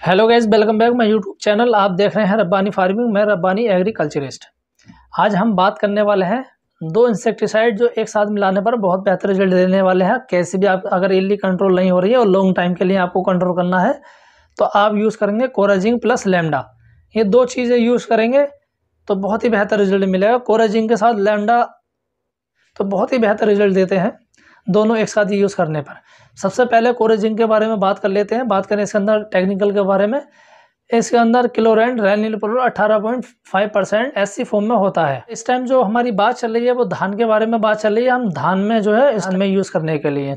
Hello guys welcome back my YouTube channel आप देख रहे हैं रब्बानी फ़ार्मिंग मैं रब्बानी एग्रीकल्चरिस्ट आज हम बात करने वाले हैं दो इंसेक्टिसाइड जो एक साथ मिलाने पर बहुत बेहतर रिज़ल्ट देने वाले हैं। कैसे भी आप, अगर इली कंट्रोल नहीं हो रही है और लॉन्ग टाइम के लिए आपको कंट्रोल करना है तो आप यूज़ करेंगे कोराजिंग प्लस लेमडा ये दो चीज़ें यूज़ करेंगे तो बहुत ही बेहतर रिज़ल्ट मिलेगा। कोराजिंग के साथ लेमडा तो बहुत ही बेहतर रिज़ल्ट देते हैं। दोनों एक साथ यूज़ करने पर। सबसे पहले कोरेजिंग के बारे में बात कर लेते हैं। बात करें इसके अंदर टेक्निकल के बारे में। इसके अंदर किलोरेंट रैनिलपोल अठारह point five percent S form में होता है। इस टाइम जो हमारी बात चल रही है, वो धान के बारे में बात चल रही है। हम धान में जो है इसमें यूज़ करने के लिए।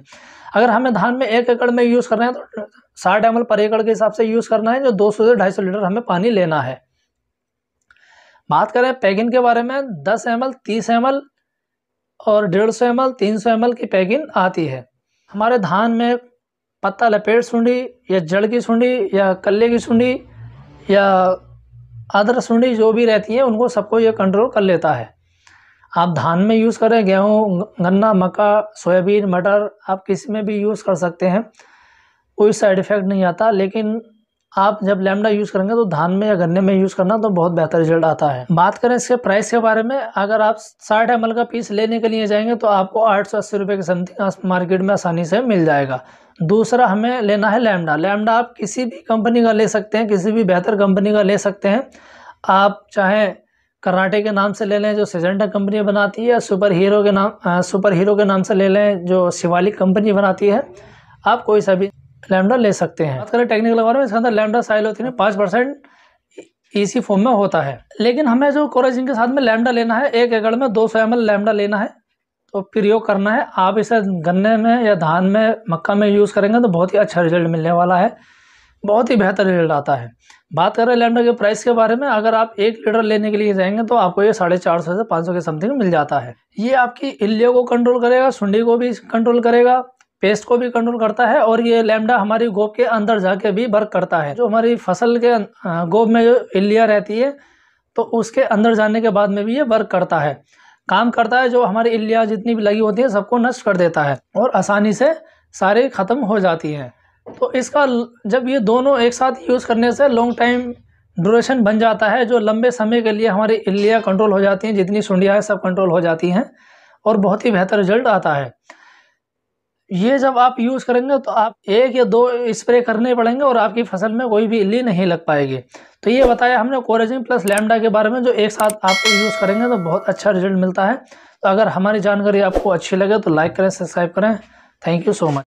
अगर हमें धान में एक एकड़ में यूज़ करना है तो साठ एम पर एकड़ के हिसाब से यूज़ करना है, जो दो सौ से ढाई लीटर हमें पानी लेना है। बात करें पैगिन के बारे में, दस एम एल तीस एम एल और डेढ़ सौ एम एल तीन सौ एम एल की पैकिंग आती है। हमारे धान में पत्ता लपेट सुंडी या जड़ की सुंडी या कल्ले की सुंडी या अदर सुंडी जो भी रहती है, उनको सबको ये कंट्रोल कर लेता है। आप धान में यूज़ करें, गेहूँ, गन्ना, मक्का, सोयाबीन, मटर, आप किसी में भी यूज़ कर सकते हैं। कोई साइड इफ़ेक्ट नहीं आता, लेकिन आप जब लेमडा यूज़ करेंगे तो धान में या गन्ने में यूज़ करना तो बहुत बेहतर रिज़ल्ट आता है। बात करें इसके प्राइस के बारे में, अगर आप साठ एम का पीस लेने के लिए जाएँगे तो आपको आठ सौ अस्सी रुपये के समथिंग मार्केट में आसानी से मिल जाएगा। दूसरा हमें लेना है लेमडा। लेमडा आप किसी भी कंपनी का ले सकते हैं, किसी भी बेहतर कंपनी का ले सकते हैं। आप चाहे कराटे के नाम से ले लें, जो सीजेंटा कंपनी बनाती है सुपर हीरो के नाम सुपर हीरो के नाम से ले लें, जो शिवालिक कंपनी बनाती है। आप कोई सा भी लैमडा ले सकते हैं। बात करें टेक्निकल बारे में, इसके अंदर लैमडा साइलोथिन पाँच परसेंट ईसी फॉर्म में होता है। लेकिन हमें जो कोराजिन के साथ में लैमडा लेना है, एक एकड़ में दो सौ एम लैमडा लेना है तो प्रयोग करना है। आप इसे गन्ने में या धान में, मक्का में यूज़ करेंगे तो बहुत ही अच्छा रिज़ल्ट मिलने वाला है। बहुत ही बेहतर रिज़ल्ट आता है। बात करें लैमडा के प्राइस के बारे में, अगर आप एक लीटर लेने के लिए जाएँगे तो आपको ये साढ़े चार सौ से पाँच सौ के समथिंग मिल जाता है। ये आपकी इल्लियों को कंट्रोल करेगा, सुंडी को भी कंट्रोल करेगा पेस्ट को भी कंट्रोल करता है और ये लैमडा हमारी गोब के अंदर जाके भी वर्क करता है। जो हमारी फ़सल के गोब में जो इलिया रहती है तो उसके अंदर जाने के बाद में भी ये वर्क करता है। काम करता है जो हमारी इलिया जितनी भी लगी होती है, सबको नष्ट कर देता है और आसानी से सारे ख़त्म हो जाती हैं। तो इसका जब ये दोनों एक साथ यूज़ करने से लॉन्ग टाइम ड्यूरेशन बन जाता है, जो लंबे समय के लिए हमारी इलिया कंट्रोल हो जाती हैं, जितनी सुंडिया है, सब कंट्रोल हो जाती हैं और बहुत ही बेहतर रिज़ल्ट आता है। ये जब आप यूज़ करेंगे तो आप एक या दो स्प्रे करने पड़ेंगे और आपकी फ़सल में कोई भी इली नहीं लग पाएगी। तो ये बताया हमने कोरेजिन प्लस लैमडा के बारे में जो एक साथ आप यूज़ करेंगे तो बहुत अच्छा रिज़ल्ट मिलता है। तो अगर हमारी जानकारी आपको अच्छी लगे तो लाइक करें सब्सक्राइब करें। Thank you so much